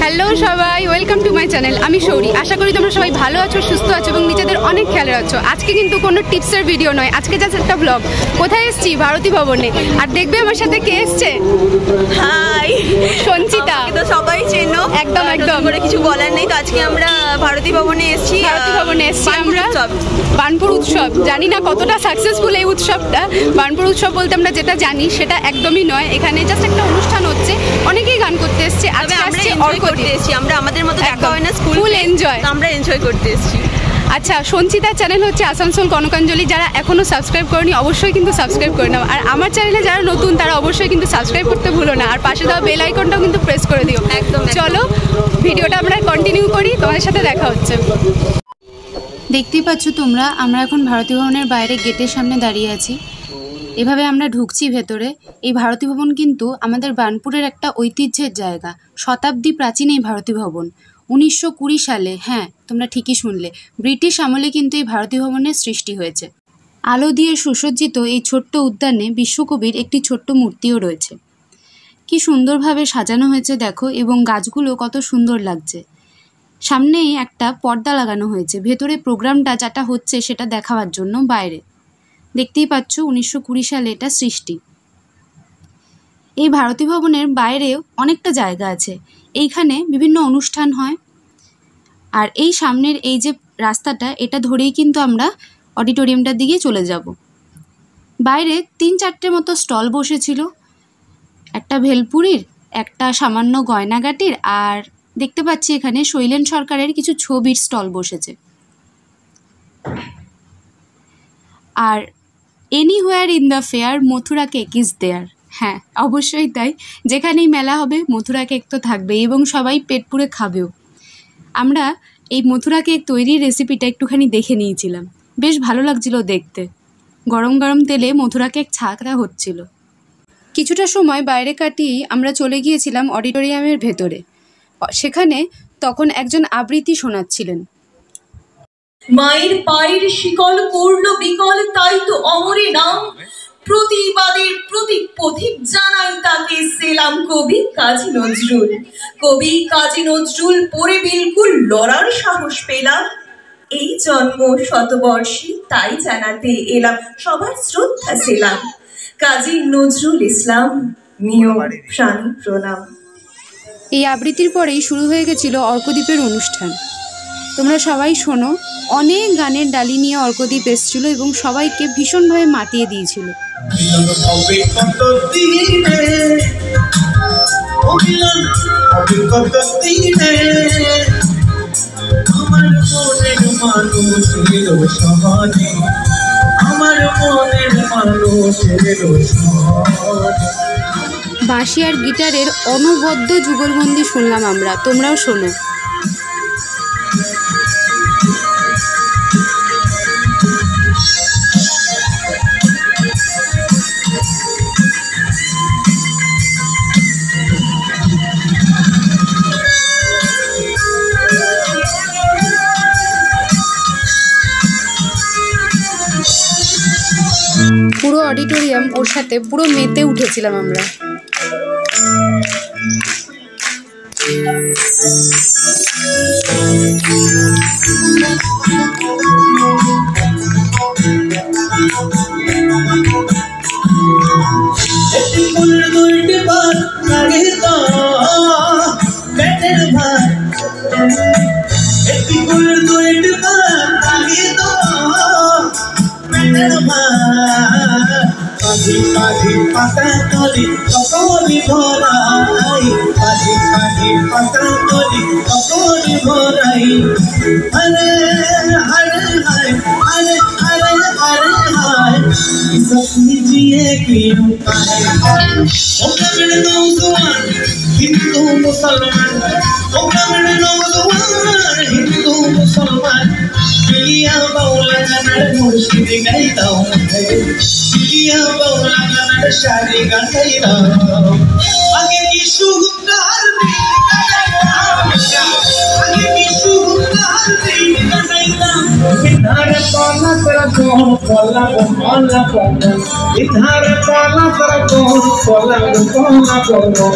Hello সবাই welcome to my channel আমি সৌরি। আশা করি তোমরা সবাই ভালো আছো সুস্থ আছো এবং নিজেদের অনেক খেয়াল রাখছো। আজকে কিন্তু কোনো টিপসের ভিডিও নয়। আজকে জাস্ট একটা ব্লগ কোথায় এসেছি? ভারতী ভবনে। আর দেখবে আমার সাথে কে এসছে? হাই সঞ্চিতা। তো সবাই চেনো। একদম, একদম। করে কিছু বলার নেই। তো আজকে আমরা ভারতী ভবনে এসেছি ভারতী ভবনে এসেছি আমরা। বানপুর উৎসব। জানি না কতটা সাকসেসফুল এই উৎসবটা। বানপুর উৎসব বলতে আমরা যেটা জানি সেটা একদমই নয়। এখানে জাস্ট একটা অনুষ্ঠান হচ্ছে। অনেকেই গান করতে এসছে। আজকে আমরা আসছে অর্কদীপ করতে এসেছি আমরা আমাদের মতো দেখা হয় না স্কুল enjoy। আমরা এনজয় করতে এসেছি। আচ্ছা সঞ্চিতার চ্যানেল হচ্ছে আসানসোল কনকাঞ্জলি যারা এখনও সাবস্ক্রাইব করেনি অবশ্যই কিন্তু সাবস্ক্রাইব করে নাও। আর আমার চ্যানেলে যারা নতুন তারা অবশ্যই কিন্তু সাবস্ক্রাইব করতে ভুলো না। আর পাশে দেওয়া বেল আইকনটাও কিন্তু প্রেস করে দিও। একদম, একদম। চলো ভিডিওটা আমরা কন্টিনিউ করি তোমাদের সাথে দেখা হচ্ছে। দেখতেই পাচ্ছ তোমরা আমরা এখন ভারতীয় ভবনের বাইরে গেটের সামনে দাঁড়িয়ে আছি। এভাবে আমরা ঢুকছি ভেতরে। এই ভারতী ভবন কিন্তু আমাদের বার্নপুরের একটা ঐতিহ্যের জায়গা, শতাব্দী প্রাচীন এই ভারতী ভবন। উনিশশো কুড়ি সালে হ্যাঁ তোমরা ঠিকই শুনলে, ব্রিটিশ আমলে কিন্তু এই ভারতী ভবনের সৃষ্টি হয়েছে। আলো দিয়ে সুসজ্জিত এই ছোট্ট উদ্যানে বিশ্বকবির একটি ছোট্ট মূর্তিও রয়েছে। কি সুন্দরভাবে সাজানো হয়েছে দেখো, এবং গাছগুলো কত সুন্দর লাগছে। সামনেই একটা পর্দা লাগানো হয়েছে, ভেতরে প্রোগ্রামটা যেটা হচ্ছে সেটা দেখাবার জন্য বাইরে। দেখতেই পাচ্ছ উনিশশো কুড়ি সালে এটা সৃষ্টি। এই ভারতী ভবনের বাইরেও অনেকটা জায়গা আছে। এইখানে বিভিন্ন অনুষ্ঠান হয়। আর এই সামনের এই যে রাস্তাটা, এটা ধরেই কিন্তু আমরা অডিটোরিয়ামটার দিকে চলে যাব। বাইরে তিন চারটে মতো স্টল বসেছিল। একটা ভেলপুরির, একটা সামান্য গয়নাগাটির, আর দেখতে পাচ্ছি এখানে শৈলেন সরকারের কিছু ছবির স্টল বসেছে। আর anywhere in the fair Mathura cake is there হ্যাঁ অবশ্যই তাই। যেখানেই মেলা হবে, মথুরা কেক তো থাকবেই এবং সবাই পেট পুড়ে খাবেও। আমরা এই মথুরা কেক তৈরির রেসিপিটা একটুখানি দেখে নিয়েছিলাম। বেশ ভালো লাগছিল দেখতে। গরম গরম তেলে মথুরা কেক ছাঁকটা হচ্ছিল। কিছুটা সময় বাইরে কাটিয়েই আমরা চলে গিয়েছিলাম অডিটোরিয়ামের ভেতরে। সেখানে তখন একজন আবৃত্তি শোনাচ্ছিলেন। মায়ের পায়ের শিকল করল বিকল, তাই তো অমরে নাম। প্রতিবাদের প্রতীক পথিক জানাই তাকে সেলাম কবি কাজী নজরুল। কবি কাজী নজরুল পড়ে বিলকুল লড়ার সাহস পেলাম। এই জন্ম শতবর্ষী, তাই জানাতে এলাম, সবার শ্রদ্ধা ছিলাম কাজী নজরুল ইসলাম, নিয় প্রাণ প্রণাম। এই আবৃত্তির পরেই শুরু হয়ে গেছিল অর্কদ্বীপের অনুষ্ঠান। তোমরা সবাই শোনো অনেক গানের ডালি নিয়ে অর্কদ্বীপ এসেছিল এবং সবাইকে ভীষণভাবে মাতিয়ে দিয়েছিল। বাঁশি আর গিটারের অনবদ্য যুগলবন্দি শুনলাম আমরা তোমরাও শোনো। অডিটোরিয়াম ওর সাথে পুরো মেতে উঠেছিলাম আমরা। মাঝি পাতা করি সকলি ভরাই। মাঝি মাঝি পাতা করি সকলি ভরাই। হরে হরে হরে হরে হরে হরে হায় সখী জিয়ে কি উপায় ও কামড় নৌজোয়ান হিন্দু, মুসলমান। ও কামড় নৌজোয়ান হিন্দু, মুসলমান। মিলিয়া বাউলা গানের মুর্শিদি গাইতাও हूँ पिलिया बाउला गाना शादी गाइता आगे की शुगदार आगे की शुगदार गाइता इधर कौन कर कौन कोला कोला कोला इधर कौन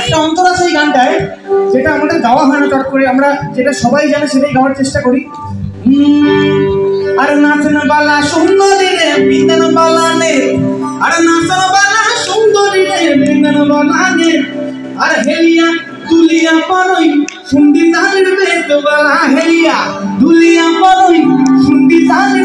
একটা অন্তর আছে এই গানটায় যেটা আমাদের গাওয়া হয় না চট করে, আমরা যেটা সবাই জানে সেটাই গাওয়ার চেষ্টা করি। আর নাচন বালা সুন্দরী রে বিন্দন বালা নে। আর নাচন বালা সুন্দরী রে বিন্দন বালা আর হেলিয়া দুলিয়া পারই সুন্দি জানির বেত বালা হেলিয়া। দুলিয়া পারই বেত বালা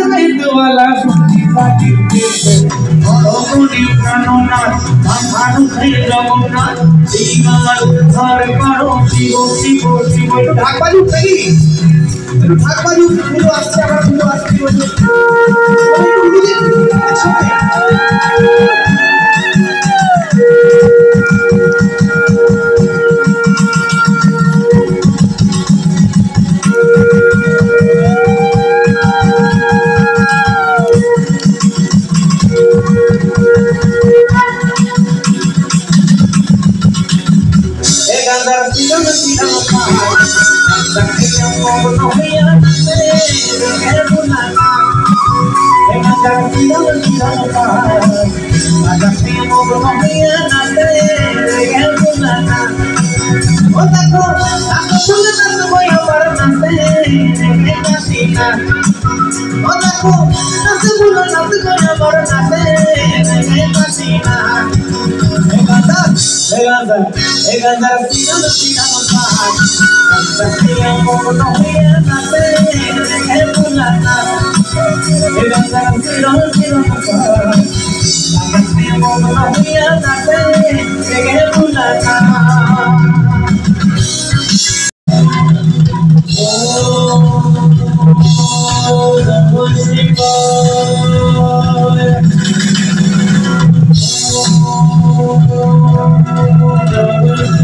পুরো আসছে আমরা আসছি। Otra cosa, no se vuelve, no se vuelve, no se vuelve, no se ganda e ganda no no se e punana Oh, the pussy boy.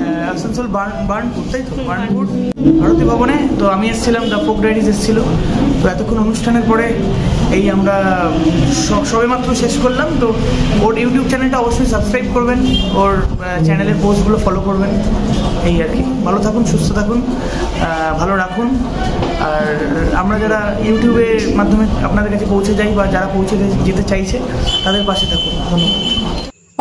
Asansol, burn Burnpur, তাই তো? বার্নপুর, ভারতী ভবনে। তো আমি এসেছিলাম দ্য ফোক ডায়েরিজ এসেছিল। তো এতক্ষণ অনুষ্ঠানের পরে এই আমরা স- সবেমাত্র শেষ করলাম। তো ওর ইউটিউব চ্যানেলটা অবশ্যই সাবস্ক্রাইব করবেন। ওর চ্যানেলের পোস্টগুলো ফলো করবেন। এই আর কি। ভালো থাকুন, সুস্থ থাকুন ভালো রাখুন। আর আমরা যারা ইউটিউবের মাধ্যমে আপনাদের কাছে পৌঁছে যাই বা যারা পৌঁছে যেতে চাইছে, তাদের পাশে থাকুন। ধন্যবাদ।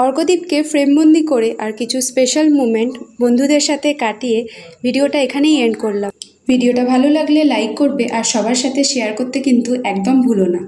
অর্কদীপকে ফ্রেমবন্দি করে আর কিছু স্পেশাল মুমেন্ট বন্ধুদের সাথে কাটিয়ে ভিডিওটা এখানেই এন্ড করলাম। ভিডিওটা ভালো লাগলে লাইক করবে আর সবার সাথে শেয়ার করতে কিন্তু একদম ভুলো না।